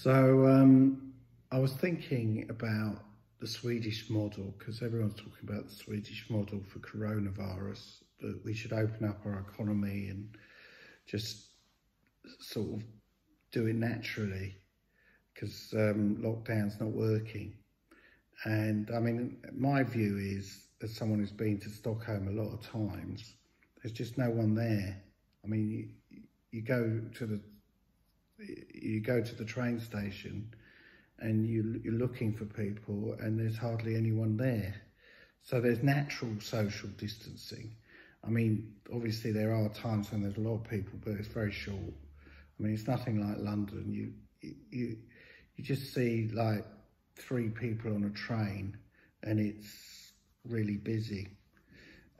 So um, I was thinking about the Swedish model because everyone's talking about the Swedish model for coronavirus, that we should open up our economy and just sort of do it naturally because um, lockdown's not working. And I mean, my view is, as someone who's been to Stockholm a lot of times, there's just no one there. I mean, you, you go to the you go to the train station and you, you're looking for people and there's hardly anyone there. So there's natural social distancing. I mean, obviously there are times when there's a lot of people, but it's very short. I mean, it's nothing like London. You, you, you just see like three people on a train and it's really busy.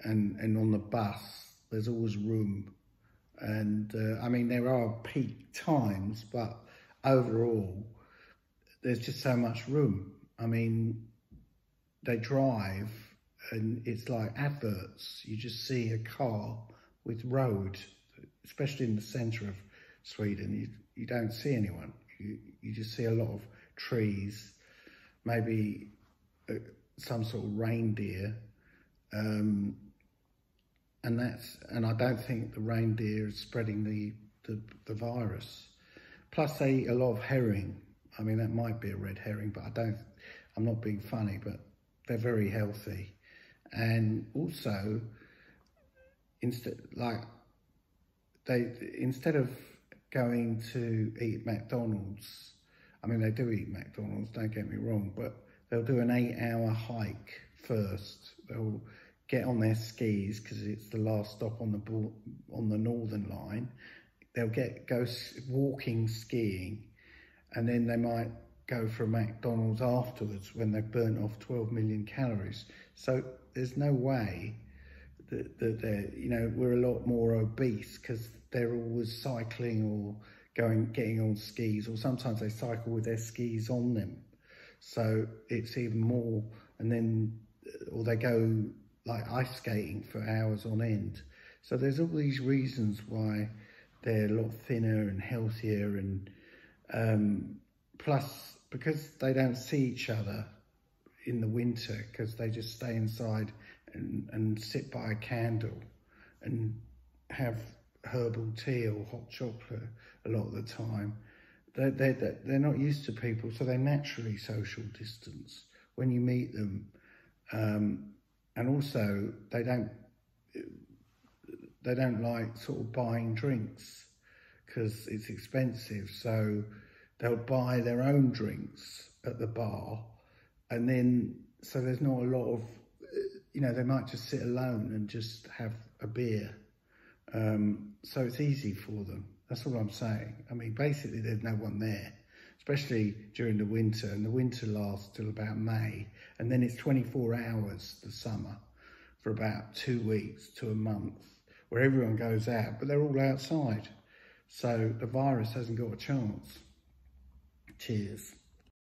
And, and on the bus, there's always room and uh, I mean, there are peak times, but overall, there's just so much room. I mean, they drive and it's like adverts. You just see a car with road, especially in the centre of Sweden. You, you don't see anyone. You, you just see a lot of trees, maybe uh, some sort of reindeer. Um, and that's and I don't think the reindeer is spreading the, the, the virus. Plus, they eat a lot of herring. I mean, that might be a red herring, but I don't. I'm not being funny, but they're very healthy, and also instead like they instead of going to eat McDonald's. I mean, they do eat McDonald's. Don't get me wrong, but they'll do an eight-hour hike first. They'll get on their skis because it's the last stop on the on the northern line. They'll get go walking skiing, and then they might go for a McDonald's afterwards when they've burnt off 12 million calories. So there's no way that, that they're you know we're a lot more obese because they're always cycling or going getting on skis, or sometimes they cycle with their skis on them. So it's even more, and then or they go like ice skating for hours on end. So there's all these reasons why they're a lot thinner and healthier and um, plus because they don't see each other in the winter because they just stay inside and, and sit by a candle and have herbal tea or hot chocolate a lot of the time. They're, they're, they're not used to people, so they naturally social distance. When you meet them, um, and also they don't they don't like sort of buying drinks because it's expensive. So they'll buy their own drinks at the bar and then so there's not a lot of you know they might just sit alone and just have a beer. Um, so it's easy for them. That's what i'm saying. I mean basically there's no one there especially during the winter. And the winter lasts till about May. And then it's 24 hours, the summer, for about two weeks to a month, where everyone goes out, but they're all outside. So the virus hasn't got a chance. Cheers.